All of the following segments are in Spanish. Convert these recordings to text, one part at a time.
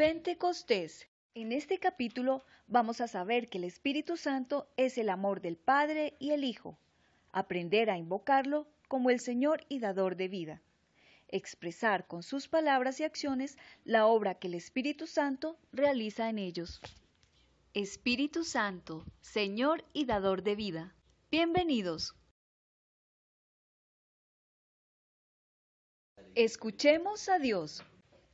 Pentecostés. En este capítulo vamos a saber que el Espíritu Santo es el amor del Padre y el Hijo, aprender a invocarlo como el Señor y dador de vida, expresar con sus palabras y acciones la obra que el Espíritu Santo realiza en ellos. Espíritu Santo, Señor y dador de vida. Bienvenidos. Escuchemos a Dios.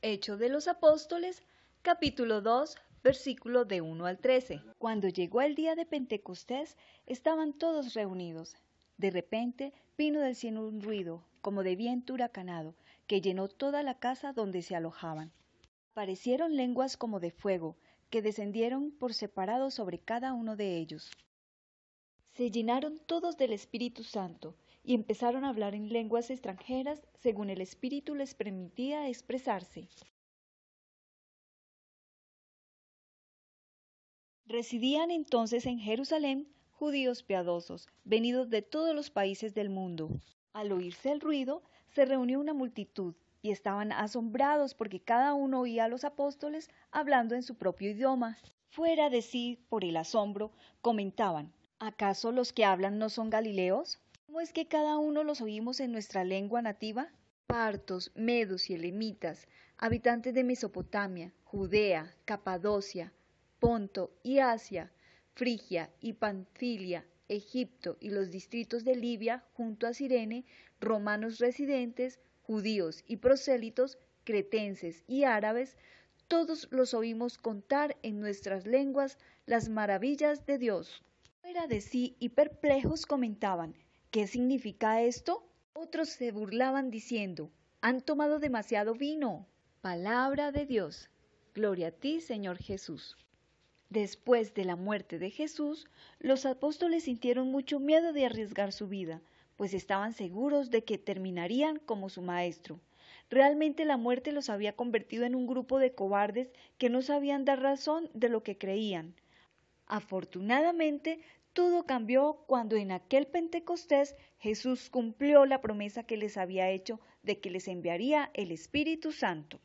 Hecho de los Apóstoles, capítulo 2, versículo de 1 al 13. Cuando llegó el día de Pentecostés, estaban todos reunidos. De repente vino del cielo un ruido, como de viento huracanado, que llenó toda la casa donde se alojaban. Aparecieron lenguas como de fuego, que descendieron por separado sobre cada uno de ellos. Se llenaron todos del Espíritu Santo y empezaron a hablar en lenguas extranjeras según el Espíritu les permitía expresarse. Residían entonces en Jerusalén judíos piadosos, venidos de todos los países del mundo. Al oírse el ruido, se reunió una multitud, y estaban asombrados porque cada uno oía a los apóstoles hablando en su propio idioma. Fuera de sí por el asombro, comentaban, ¿acaso los que hablan no son galileos? ¿Cómo es que cada uno los oímos en nuestra lengua nativa? Partos, medos y elemitas, habitantes de Mesopotamia, Judea, Capadocia, Ponto y Asia, Frigia y Panfilia, Egipto y los distritos de Libia junto a Sirene, romanos residentes, judíos y prosélitos, cretenses y árabes, todos los oímos contar en nuestras lenguas las maravillas de Dios. Fuera de sí y perplejos comentaban, ¿Qué significa esto? Otros se burlaban diciendo, han tomado demasiado vino. Palabra de Dios. Gloria a ti, Señor Jesús. Después de la muerte de Jesús, los apóstoles sintieron mucho miedo de arriesgar su vida, pues estaban seguros de que terminarían como su maestro. Realmente la muerte los había convertido en un grupo de cobardes que no sabían dar razón de lo que creían. Afortunadamente, todo cambió cuando en aquel Pentecostés Jesús cumplió la promesa que les había hecho de que les enviaría el Espíritu Santo.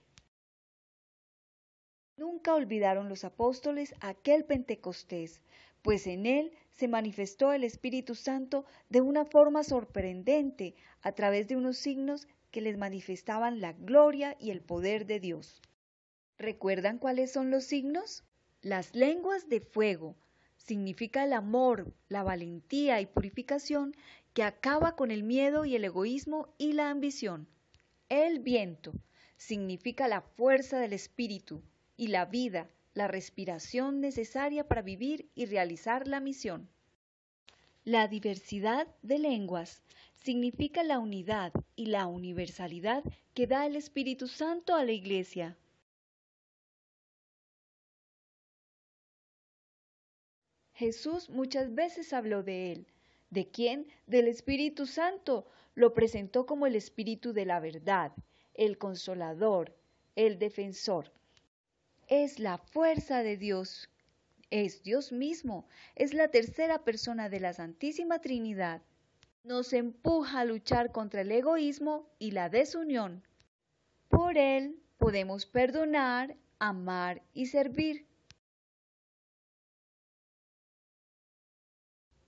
Nunca olvidaron los apóstoles aquel Pentecostés, pues en él se manifestó el Espíritu Santo de una forma sorprendente a través de unos signos que les manifestaban la gloria y el poder de Dios. ¿Recuerdan cuáles son los signos? Las lenguas de fuego, significa el amor, la valentía y purificación que acaba con el miedo y el egoísmo y la ambición. El viento significa la fuerza del espíritu y la vida, la respiración necesaria para vivir y realizar la misión. La diversidad de lenguas significa la unidad y la universalidad que da el Espíritu Santo a la Iglesia. Jesús muchas veces habló de él. ¿De quién? Del Espíritu Santo. Lo presentó como el Espíritu de la verdad, el consolador, el defensor. Es la fuerza de Dios. Es Dios mismo. Es la tercera persona de la Santísima Trinidad. Nos empuja a luchar contra el egoísmo y la desunión. Por Él podemos perdonar, amar y servir.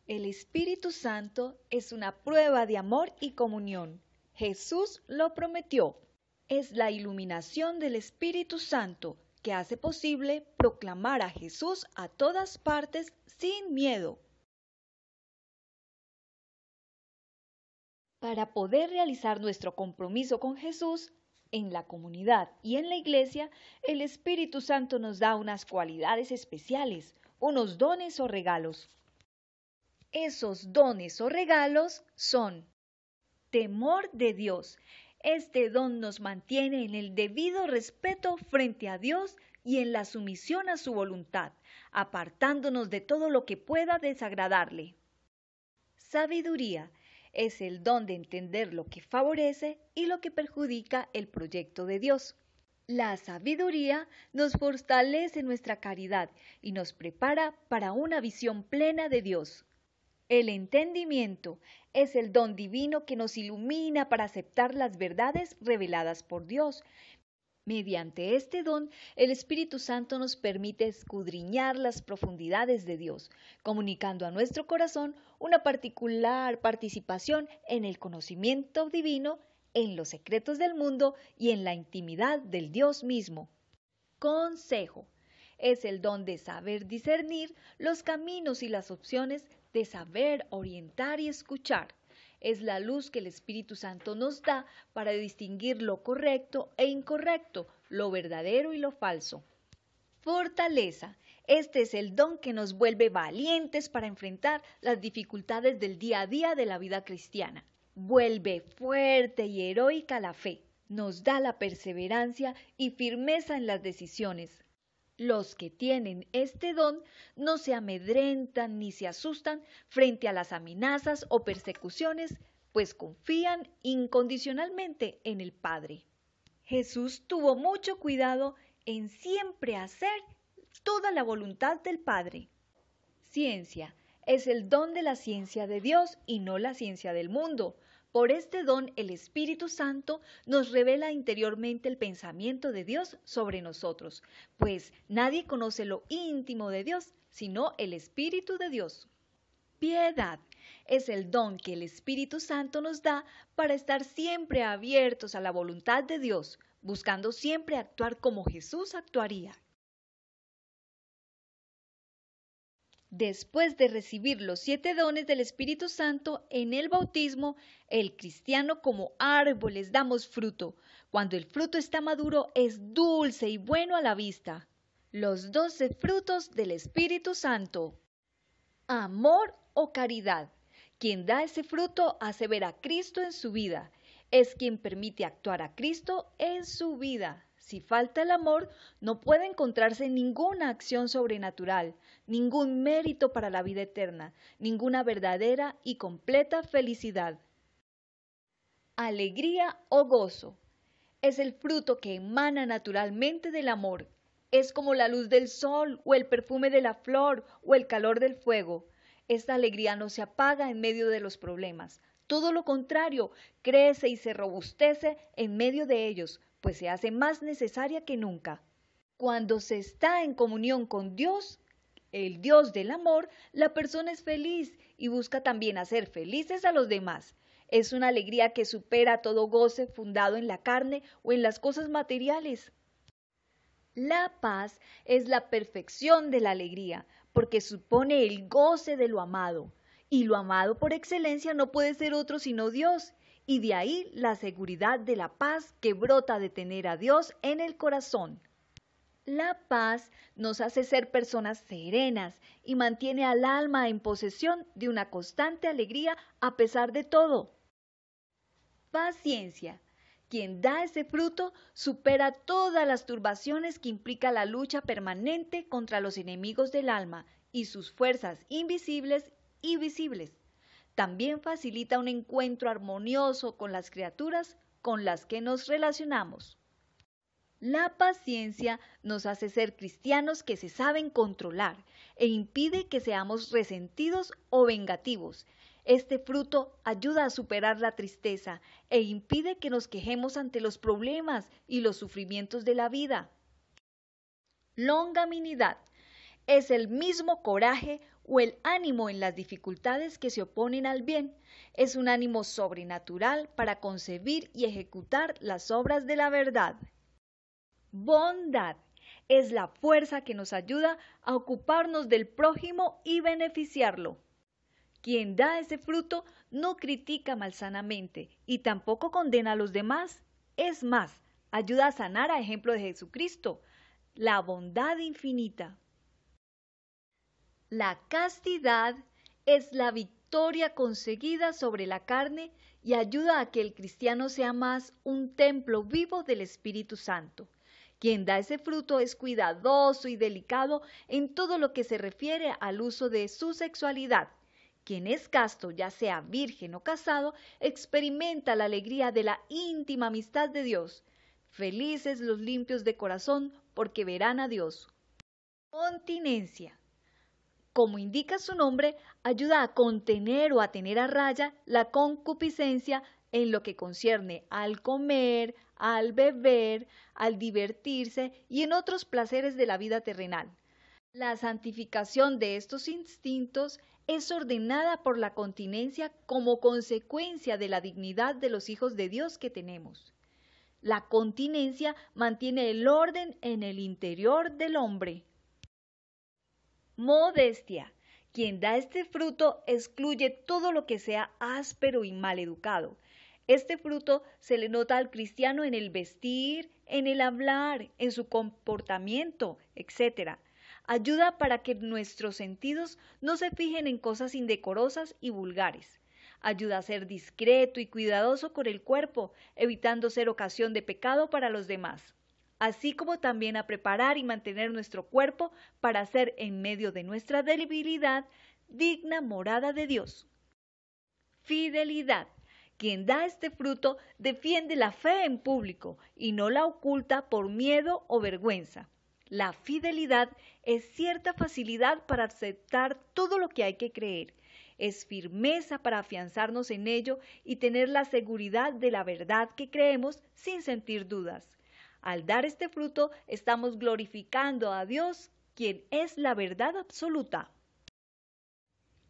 El Espíritu Santo es una prueba de amor y comunión. Jesús lo prometió. Es la iluminación del Espíritu Santo que hace posible proclamar a Jesús a todas partes sin miedo. Para poder realizar nuestro compromiso con Jesús, en la comunidad y en la iglesia, el Espíritu Santo nos da unas cualidades especiales, unos dones o regalos. Esos dones o regalos son temor de Dios. Este don nos mantiene en el debido respeto frente a Dios y en la sumisión a su voluntad, apartándonos de todo lo que pueda desagradarle. Sabiduría es el don de entender lo que favorece y lo que perjudica el proyecto de Dios. La sabiduría nos fortalece nuestra caridad y nos prepara para una visión plena de Dios. El entendimiento es el don divino que nos ilumina para aceptar las verdades reveladas por Dios, Mediante este don, el Espíritu Santo nos permite escudriñar las profundidades de Dios, comunicando a nuestro corazón una particular participación en el conocimiento divino, en los secretos del mundo y en la intimidad del Dios mismo. Consejo. Es el don de saber discernir los caminos y las opciones, de saber orientar y escuchar es la luz que el Espíritu Santo nos da para distinguir lo correcto e incorrecto, lo verdadero y lo falso. Fortaleza. Este es el don que nos vuelve valientes para enfrentar las dificultades del día a día de la vida cristiana. Vuelve fuerte y heroica la fe. Nos da la perseverancia y firmeza en las decisiones. Los que tienen este don no se amedrentan ni se asustan frente a las amenazas o persecuciones, pues confían incondicionalmente en el Padre. Jesús tuvo mucho cuidado en siempre hacer toda la voluntad del Padre. Ciencia es el don de la ciencia de Dios y no la ciencia del mundo, por este don el Espíritu Santo nos revela interiormente el pensamiento de Dios sobre nosotros, pues nadie conoce lo íntimo de Dios sino el Espíritu de Dios. Piedad es el don que el Espíritu Santo nos da para estar siempre abiertos a la voluntad de Dios, buscando siempre actuar como Jesús actuaría. Después de recibir los siete dones del Espíritu Santo en el bautismo, el cristiano como árboles damos fruto. Cuando el fruto está maduro es dulce y bueno a la vista. Los doce frutos del Espíritu Santo. Amor o caridad. Quien da ese fruto hace ver a Cristo en su vida. Es quien permite actuar a Cristo en su vida. Si falta el amor, no puede encontrarse ninguna acción sobrenatural, ningún mérito para la vida eterna, ninguna verdadera y completa felicidad. Alegría o gozo. Es el fruto que emana naturalmente del amor. Es como la luz del sol o el perfume de la flor o el calor del fuego. Esta alegría no se apaga en medio de los problemas. Todo lo contrario, crece y se robustece en medio de ellos, pues se hace más necesaria que nunca. Cuando se está en comunión con Dios, el Dios del amor, la persona es feliz y busca también hacer felices a los demás. Es una alegría que supera todo goce fundado en la carne o en las cosas materiales. La paz es la perfección de la alegría, porque supone el goce de lo amado. Y lo amado por excelencia no puede ser otro sino Dios, y de ahí la seguridad de la paz que brota de tener a Dios en el corazón. La paz nos hace ser personas serenas y mantiene al alma en posesión de una constante alegría a pesar de todo. Paciencia. Quien da ese fruto supera todas las turbaciones que implica la lucha permanente contra los enemigos del alma y sus fuerzas invisibles y visibles también facilita un encuentro armonioso con las criaturas con las que nos relacionamos. La paciencia nos hace ser cristianos que se saben controlar e impide que seamos resentidos o vengativos. Este fruto ayuda a superar la tristeza e impide que nos quejemos ante los problemas y los sufrimientos de la vida. Longaminidad es el mismo coraje o el ánimo en las dificultades que se oponen al bien. Es un ánimo sobrenatural para concebir y ejecutar las obras de la verdad. Bondad es la fuerza que nos ayuda a ocuparnos del prójimo y beneficiarlo. Quien da ese fruto no critica malsanamente y tampoco condena a los demás. Es más, ayuda a sanar a ejemplo de Jesucristo, la bondad infinita. La castidad es la victoria conseguida sobre la carne y ayuda a que el cristiano sea más un templo vivo del Espíritu Santo. Quien da ese fruto es cuidadoso y delicado en todo lo que se refiere al uso de su sexualidad. Quien es casto, ya sea virgen o casado, experimenta la alegría de la íntima amistad de Dios. Felices los limpios de corazón, porque verán a Dios. Continencia como indica su nombre, ayuda a contener o a tener a raya la concupiscencia en lo que concierne al comer, al beber, al divertirse y en otros placeres de la vida terrenal. La santificación de estos instintos es ordenada por la continencia como consecuencia de la dignidad de los hijos de Dios que tenemos. La continencia mantiene el orden en el interior del hombre. Modestia. Quien da este fruto excluye todo lo que sea áspero y mal educado. Este fruto se le nota al cristiano en el vestir, en el hablar, en su comportamiento, etc. Ayuda para que nuestros sentidos no se fijen en cosas indecorosas y vulgares. Ayuda a ser discreto y cuidadoso con el cuerpo, evitando ser ocasión de pecado para los demás así como también a preparar y mantener nuestro cuerpo para ser en medio de nuestra debilidad digna morada de Dios. Fidelidad. Quien da este fruto defiende la fe en público y no la oculta por miedo o vergüenza. La fidelidad es cierta facilidad para aceptar todo lo que hay que creer. Es firmeza para afianzarnos en ello y tener la seguridad de la verdad que creemos sin sentir dudas. Al dar este fruto estamos glorificando a Dios, quien es la verdad absoluta.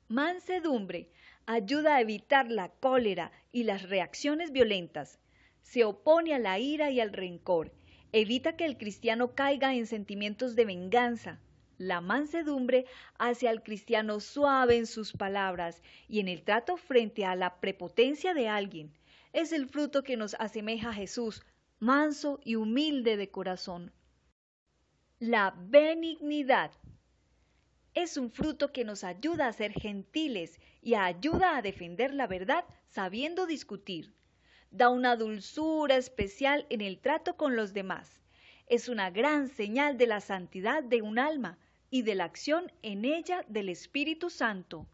Mansedumbre ayuda a evitar la cólera y las reacciones violentas. Se opone a la ira y al rencor. Evita que el cristiano caiga en sentimientos de venganza. La mansedumbre hace al cristiano suave en sus palabras y en el trato frente a la prepotencia de alguien. Es el fruto que nos asemeja a Jesús, manso y humilde de corazón. La benignidad es un fruto que nos ayuda a ser gentiles y ayuda a defender la verdad sabiendo discutir. Da una dulzura especial en el trato con los demás. Es una gran señal de la santidad de un alma y de la acción en ella del Espíritu Santo.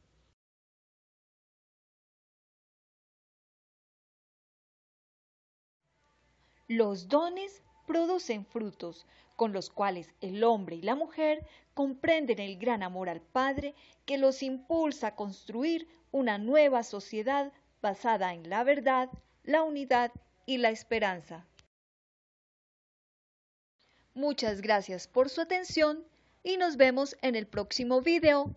Los dones producen frutos, con los cuales el hombre y la mujer comprenden el gran amor al Padre que los impulsa a construir una nueva sociedad basada en la verdad, la unidad y la esperanza. Muchas gracias por su atención y nos vemos en el próximo video.